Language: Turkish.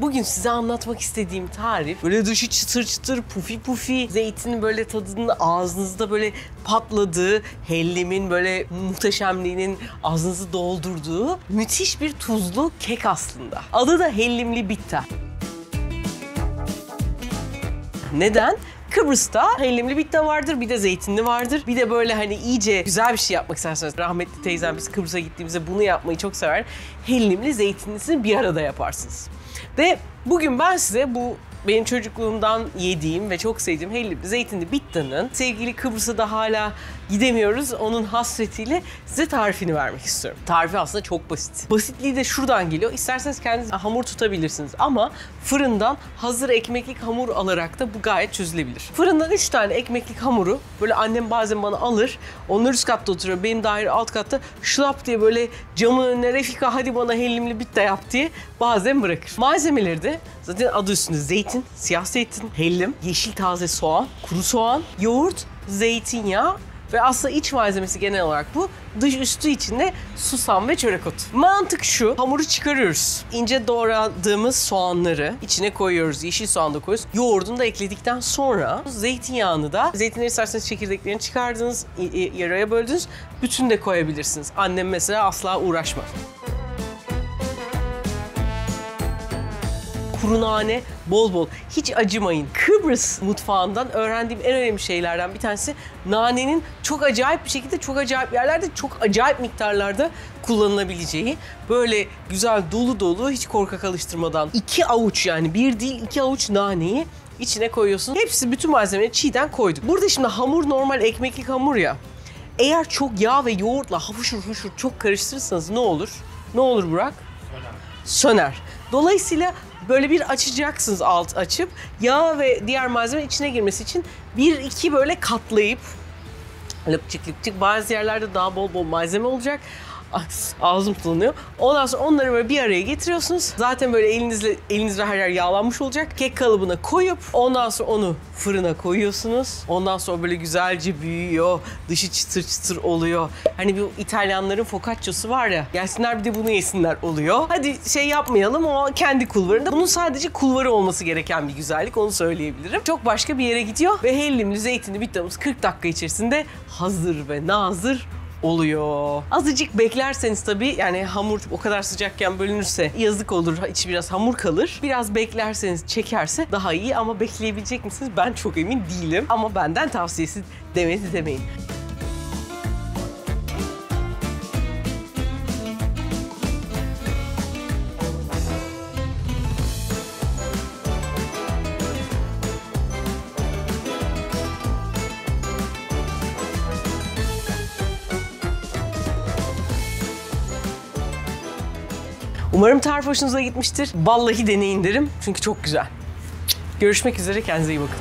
Bugün size anlatmak istediğim tarif böyle dışı çıtır çıtır pufi pufi zeytinin böyle tadının ağzınızda böyle patladığı hellimin böyle muhteşemliğinin ağzınızı doldurduğu müthiş bir tuzlu kek aslında. Adı da hellimli bitter. Neden? Kıbrıs'ta hellimli bitta vardır, bir de zeytinli vardır. Bir de böyle hani iyice güzel bir şey yapmak isterseniz rahmetli teyzem biz Kıbrıs'a gittiğimizde bunu yapmayı çok sever. Hellimli zeytinlisini bir arada yaparsınız. Ve bugün ben size bu benim çocukluğumdan yediğim ve çok sevdiğim hellimli zeytinli bittanın sevgili Kıbrıs'a da hala gidemiyoruz. Onun hasretiyle size tarifini vermek istiyorum. Tarifi aslında çok basit. Basitliği de şuradan geliyor. İsterseniz kendiniz hamur tutabilirsiniz ama fırından hazır ekmeklik hamur alarak da bu gayet çözülebilir. Fırından 3 tane ekmeklik hamuru böyle annem bazen bana alır. Onlar üst katta oturuyor. Benim daire alt katta şlap diye böyle camın önüne Refika hadi bana hellimli bitta yap diye bazen bırakır. Malzemeleri de zaten adı üstünde zeytin, siyah zeytin, hellim, yeşil taze soğan, kuru soğan, yoğurt, zeytinyağı ve aslında iç malzemesi genel olarak bu. Dış üstü içinde susam ve çörek otu. Mantık şu. Hamuru çıkarıyoruz. İnce doğradığımız soğanları içine koyuyoruz. Yeşil soğan da koyuyoruz. Yoğurdunu da ekledikten sonra zeytinyağını da zeytinleri isterseniz çekirdeklerini çıkardınız, yarıya böldünüz. Bütün de koyabilirsiniz. Annem mesela asla uğraşmaz. Kuru nane bol bol. Hiç acımayın. Kıbrıs mutfağından öğrendiğim en önemli şeylerden bir tanesi nanenin çok acayip bir şekilde çok acayip yerlerde çok acayip miktarlarda kullanılabileceği. Böyle güzel dolu dolu hiç korkak alıştırmadan iki avuç yani bir değil iki avuç naneyi içine koyuyorsun. Hepsi bütün malzemeleri çiğden koyduk. Burada şimdi hamur normal ekmeklik hamur ya. Eğer çok yağ ve yoğurtla hafuşur hafuşur çok karıştırırsanız ne olur? Ne olur Burak? söner. Dolayısıyla böyle bir açacaksınız alt açıp yağ ve diğer malzeme içine girmesi için bir iki böyle katlayıp lıpçık lıpçık bazı yerlerde daha bol bol malzeme olacak. Ağzım sulanıyor. Ondan sonra onları böyle bir araya getiriyorsunuz. Zaten böyle elinizle elinizle her yer yağlanmış olacak. Kek kalıbına koyup ondan sonra onu fırına koyuyorsunuz. Ondan sonra böyle güzelce büyüyor. Dışı çıtır çıtır oluyor. Hani bu İtalyanların focaccia'sı var ya. Gelsinler bir de bunu yesinler oluyor. Hadi şey yapmayalım o kendi kulvarında. Bunun sadece kulvarı olması gereken bir güzellik onu söyleyebilirim. Çok başka bir yere gidiyor ve hellimli zeytinli bittamız 40 dakika içerisinde hazır ve nazır oluyor. Azıcık beklerseniz tabii yani hamur o kadar sıcakken bölünürse yazık olur. içi biraz hamur kalır. Biraz beklerseniz çekerse daha iyi ama bekleyebilecek misiniz? Ben çok emin değilim. Ama benden tavsiyesi demedi demeyin. Umarım tarif hoşunuza gitmiştir. Vallahi deneyin derim çünkü çok güzel. Görüşmek üzere kendinize iyi bakın.